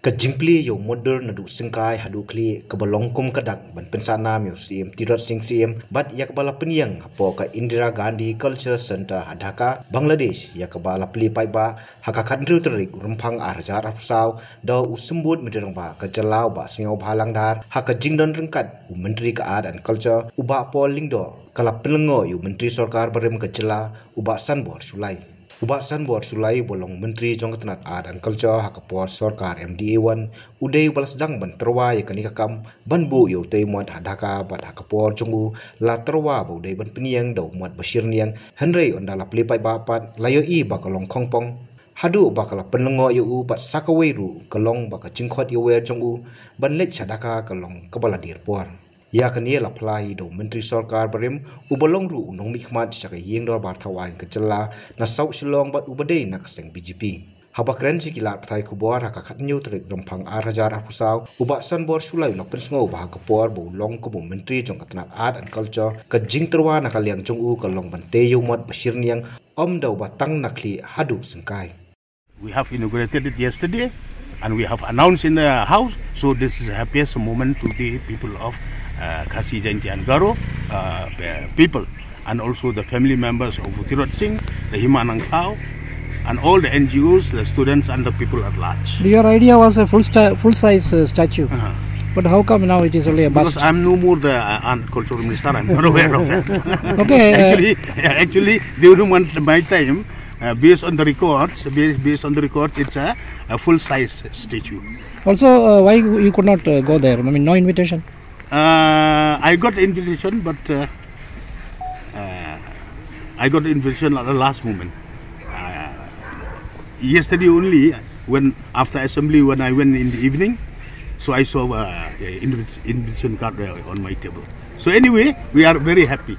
ka jingpli yo modern na du singkai hadu kli ka balong kum kadak ban pensana museum tirat sing sim bat yak bala penyang apo ka indira gandhi culture center dhaka bangladesh yak bala pli pai ba haka kandru terik rumpang arjar afsau da usembut medirang ba ka jalau ba singau bhalang dar haka jingdon rengkat u menteri ka art and culture uba pol lingdo kala pelengo yu menteri sarkar barem ka jela uba sanbor sulai Ubah Sanbor Sulai bolong Menteri Jongkatanat Art and Culture Hakapor Sorkar MDA1 Uday balas dang ban terwa ya kani kakam ban bu yo te muat hadaka bat Hakapor Jongu la terwa bu uday ban peniang do muat Bashir niang Henry ondala pelipai bapat layo i bakalong kongpong Hadu bakala penlengo yo u bat sakaweru kalong baka jingkhot yo wer jongu ban lek hadaka kalong kabaladir puar ya kan ia apply do menteri sarkar berim ubalong ru unong mikmat saka yeng dor bar thawai ke cela na sau shilong bat ubade nak seng bgp haba kren si kilat pthai ku bor haka khat nyu trik rompang ar hajar apusau uba san bor sulai lok pres ngo ba ka por bu long ko bu menteri jong katnat art and culture ka jing terwa na kaliang jong u ka long ban te yu mot bashir niang om do ba tang nakli hadu sengkai we have inaugurated it yesterday and we have announced in the house. So this is the happiest moment to the people of uh, Kasi Jainti and Garo uh, people and also the family members of Utirot Singh, the Himanang Khao, and all the NGOs, the students and the people at large. Your idea was a full, full size uh, statue. Uh -huh. But how come now it is only a bust? Because I'm no more the uh, cultural minister, I'm not aware of that. okay. Uh, actually, actually, during my time, uh, based on the records, based, based on the records, it's a, a full size statue. Also, uh, why you could not uh, go there? I mean, no invitation? Uh, I got invitation, but uh, uh, I got invitation at the last moment. Uh, yesterday only, when after assembly, when I went in the evening, so I saw uh, invitation card on my table. So anyway, we are very happy.